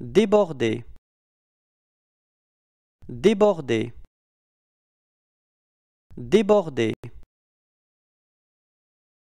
Déborder. Déborder. Déborder.